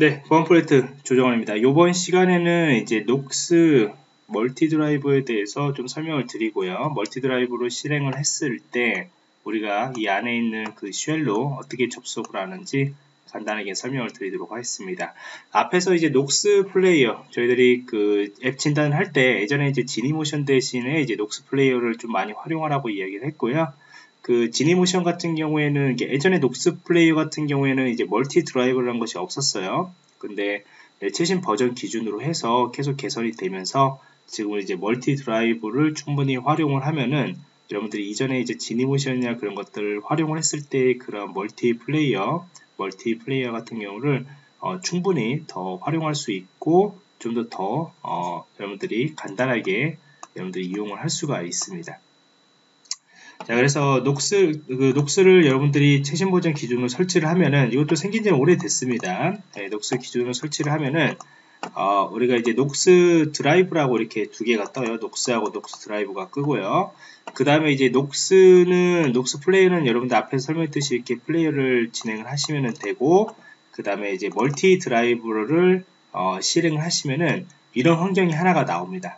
네, 보안 프로젝트 조정원입니다. 이번 시간에는 이제 녹스 멀티 드라이브에 대해서 좀 설명을 드리고요. 멀티 드라이브로 실행을 했을 때 우리가 이 안에 있는 그 shell로 어떻게 접속을 하는지 간단하게 설명을 드리도록 하겠습니다. 앞에서 이제 녹스 플레이어 저희들이 그 앱 진단을 할 때 예전에 이제 지니모션 대신에 이제 녹스 플레이어를 좀 많이 활용하라고 이야기를 했고요. 그 지니모션 같은 경우에는 예전에 녹스 플레이어 같은 경우에는 이제 멀티 드라이브라는 것이 없었어요. 근데 최신 버전 기준으로 해서 계속 개선이 되면서 지금 이제 멀티 드라이브를 충분히 활용을 하면은 여러분들이 이전에 이제 지니모션이나 그런 것들을 활용을 했을 때 그런 멀티 플레이어, 멀티 플레이어 같은 경우를 어, 충분히 더 활용할 수 있고 좀 더더 더, 어, 여러분들이 간단하게 여러분들이 이용을 할 수가 있습니다. 자, 그래서 녹스, 그 녹스를 여러분들이 최신 버전 기준으로 설치를 하면은 이것도 생긴 지는 오래됐습니다. 네, 녹스 기준으로 설치를 하면은 어, 우리가 이제 녹스 드라이브라고 이렇게 두 개가 떠요. 녹스하고 녹스 드라이브가 뜨고요. 그 다음에 이제 녹스는, 녹스 플레이어는 여러분들 앞에서 설명했듯이 이렇게 플레이어를 진행을 하시면 되고, 그 다음에 이제 멀티 드라이브를 어, 실행을 하시면은 이런 환경이 하나가 나옵니다.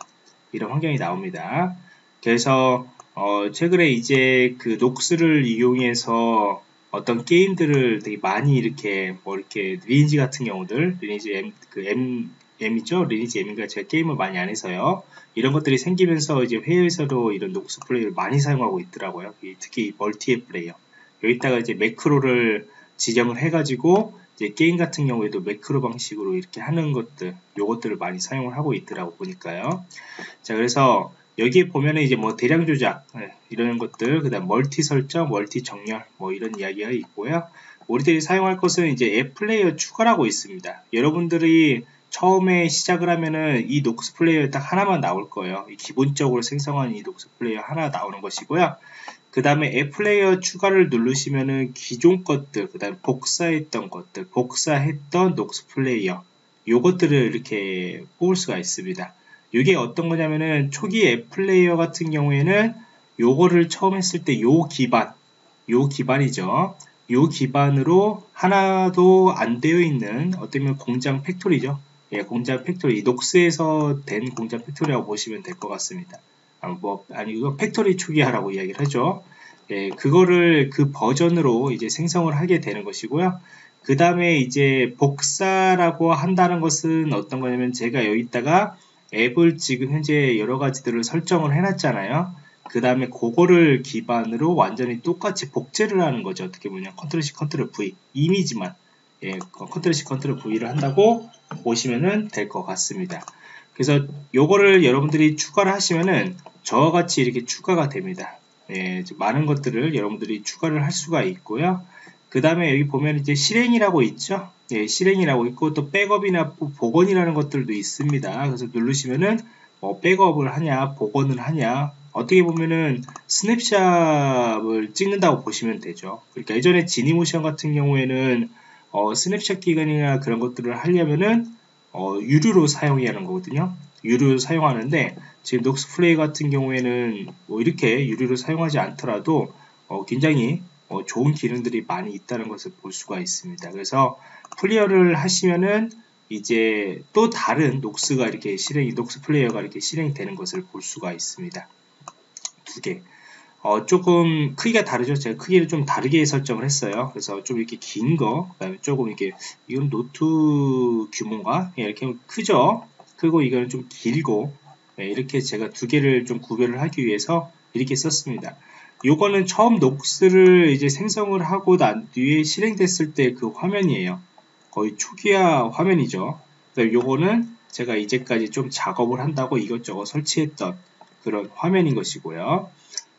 이런 환경이 나옵니다. 그래서 어, 최근에 이제 그 녹스를 이용해서 어떤 게임들을 되게 많이 이렇게 뭐 이렇게 리니지 같은 경우들 리니지 M 그 M M이죠? 리니지 M인가 제가 게임을 많이 안 해서요. 이런 것들이 생기면서 이제 해외에서도 이런 녹스 플레이를 많이 사용하고 있더라고요. 특히 멀티앱 플레이어. 여기다가 이제 매크로를 지정을 해가지고 이제 게임 같은 경우에도 매크로 방식으로 이렇게 하는 것들 요것들을 많이 사용을 하고 있더라고 보니까요. 자 그래서 여기에 보면은 이제 뭐 대량 조작 네, 이런 것들 그다음 멀티 설정, 멀티 정렬 뭐 이런 이야기가 있고요. 우리들이 사용할 것은 이제 앱 플레이어 추가라고 있습니다. 여러분들이 처음에 시작을 하면은 이 녹스 플레이어 딱 하나만 나올 거예요. 기본적으로 생성한 이 녹스 플레이어 하나 나오는 것이고요. 그 다음에 앱 플레이어 추가를 누르시면은 기존 것들, 그 다음에 복사했던 것들, 복사했던 녹스 플레이어 요것들을 이렇게 뽑을 수가 있습니다. 이게 어떤 거냐면은 초기 앱 플레이어 같은 경우에는 요거를 처음 했을 때 요 기반, 요 기반이죠. 요 기반으로 하나도 안 되어 있는 어쩌면 공장 factory죠. 예, 공장 factory, 녹스에서 된 공장 factory라고 보시면 될 것 같습니다. 아, 뭐, 아니, 이거 factory 초기화라고 이야기를 하죠. 예, 그거를 그 버전으로 이제 생성을 하게 되는 것이고요. 그 다음에 이제 복사라고 한다는 것은 어떤 거냐면 제가 여기다가 앱을 지금 현재 여러 가지들을 설정을 해놨잖아요. 그 다음에 그거를 기반으로 완전히 똑같이 복제를 하는 거죠. 어떻게 보면 Ctrl C Ctrl V이지만 예, Ctrl C Ctrl V를 한다고 보시면 될 것 같습니다. 그래서 요거를 여러분들이 추가를 하시면은 저와 같이 이렇게 추가가 됩니다. 예, 많은 것들을 여러분들이 추가를 할 수가 있고요. 그 다음에 여기 보면 이제 실행이라고 있죠. 예, 실행이라고 있고 또 백업이나 복원이라는 것들도 있습니다. 그래서 누르시면은 뭐 백업을 하냐, 복원을 하냐, 어떻게 보면은 snapshot을 찍는다고 보시면 되죠. 그러니까 예전에 지니모션 같은 경우에는 어, 스냅샷 기간이나 그런 것들을 하려면은 어, 유료로 사용해야 하는 거거든요. 유료로 사용하는데 지금 녹스 플레이 같은 경우에는 뭐 이렇게 유료로 사용하지 않더라도 어, 굉장히 어, 좋은 기능들이 많이 있다는 것을 볼 수가 있습니다. 그래서 플레이어를 하시면은 이제 또 다른 녹스가 이렇게 실행 이 녹스 플레이어가 이렇게 실행이 되는 것을 볼 수가 있습니다. 두 개. 어, 조금 크기가 다르죠. 제가 크기를 좀 다르게 설정을 했어요. 그래서 좀 이렇게 긴 거, 그 다음에 조금 이렇게, 이건 노트 규모가 예, 이렇게 크죠? 그리고 이거는 좀 길고, 예, 이렇게 제가 두 개를 좀 구별을 하기 위해서 이렇게 썼습니다. 요거는 처음 녹스를 이제 생성을 하고 난 뒤에 실행됐을 때 그 화면이에요. 거의 초기화 화면이죠. 요거는 제가 이제까지 좀 작업을 한다고 이것저것 설치했던 그런 화면인 것이고요.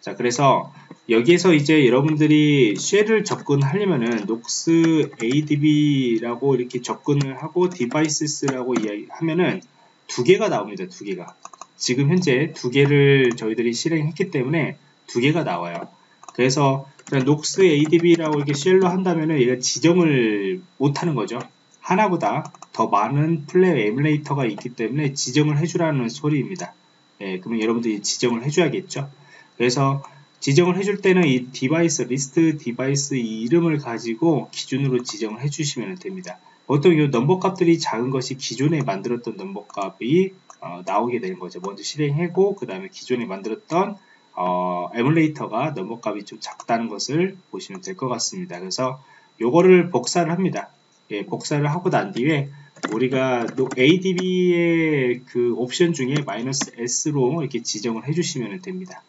자, 그래서 여기에서 이제 여러분들이 쉘을 접근하려면은 녹스 adb라고 이렇게 접근을 하고 device라고 이야기하면은 두 개가 나옵니다. 두 개가. 지금 현재 두 개를 저희들이 실행했기 때문에 두 개가 나와요. 그래서 녹스 ADB라고 이렇게 shell로 한다면은 얘가 지정을 못하는 거죠. 하나보다 더 많은 플레이 에뮬레이터가 있기 때문에 지정을 해주라는 소리입니다. 예, 그러면 여러분들이 지정을 해줘야겠죠. 그래서 지정을 해줄 때는 이 device, list device 이 이름을 가지고 기준으로 지정을 해주시면 됩니다. 보통 이 넘버 값들이 작은 것이 기존에 만들었던 넘버 값이 어, 나오게 되는 거죠. 먼저 실행하고 그 다음에 기존에 만들었던 어, 에뮬레이터가 넘버 값이 좀 작다는 것을 보시면 될 것 같습니다. 그래서 요거를 복사를 합니다. 예, 복사를 하고 난 뒤에 우리가 ADB의 그 옵션 중에 마이너스 S로 이렇게 지정을 해주시면 됩니다.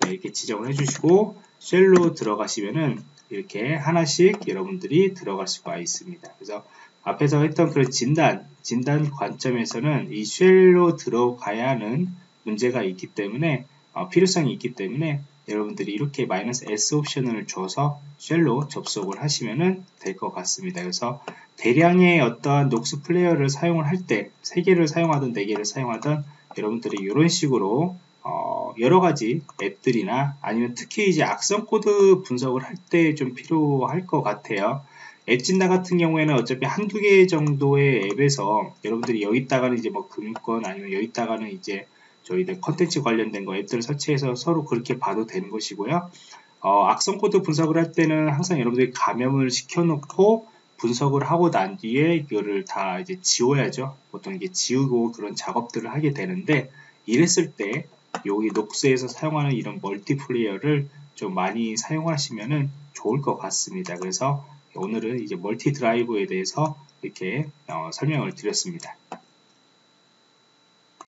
네, 이렇게 지정을 해주시고 쉘로 들어가시면은 이렇게 하나씩 여러분들이 들어갈 수가 있습니다. 그래서 앞에서 했던 그런 진단, 진단 관점에서는 이 쉘로 들어가야 하는 문제가 있기 때문에 어, 필요성이 있기 때문에 여러분들이 이렇게 마이너스 S 옵션을 줘서 shell로 접속을 하시면 될 것 같습니다. 그래서 대량의 어떠한 녹스 플레이어를 사용을 할 때, 3개를 사용하든 4개를 사용하든 여러분들이 이런 식으로 어, 여러 가지 앱들이나 아니면 특히 이제 악성 코드 분석을 할 때 좀 필요할 것 같아요. 앱 진단 같은 경우에는 어차피 한두 개 정도의 앱에서 여러분들이 여기다가는 이제 뭐 금융권 아니면 여기다가는 이제 저희들 컨텐츠 관련된 거 앱들을 설치해서 서로 그렇게 봐도 되는 것이고요. 어, 악성 코드 분석을 할 때는 항상 여러분들이 감염을 시켜놓고 분석을 하고 난 뒤에 이거를 다 이제 지워야죠. 보통 이게 지우고 그런 작업들을 하게 되는데 이랬을 때 여기 녹스에서 사용하는 이런 multiplayer를 좀 많이 사용하시면 좋을 것 같습니다. 그래서 오늘은 이제 multi drive에 대해서 이렇게 어, 설명을 드렸습니다.